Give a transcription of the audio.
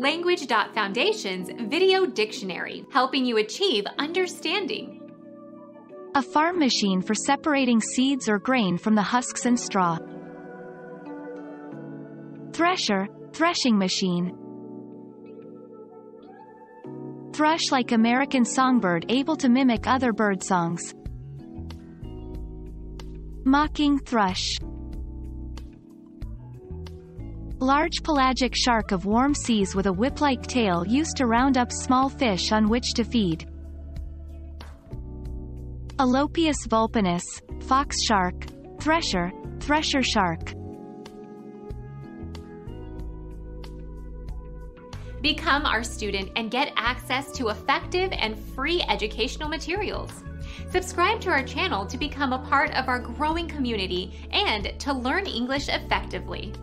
Language.Foundation's Video Dictionary, helping you achieve understanding. A farm machine for separating seeds or grain from the husks and straw. Thresher, threshing machine. Thrush like American songbird able to mimic other bird songs. Mocking thrush. Large pelagic shark of warm seas with a whip-like tail used to round up small fish on which to feed. Alopias vulpinus, fox shark, thresher, thresher shark. Become our student and get access to effective and free educational materials. Subscribe to our channel to become a part of our growing community and to learn English effectively.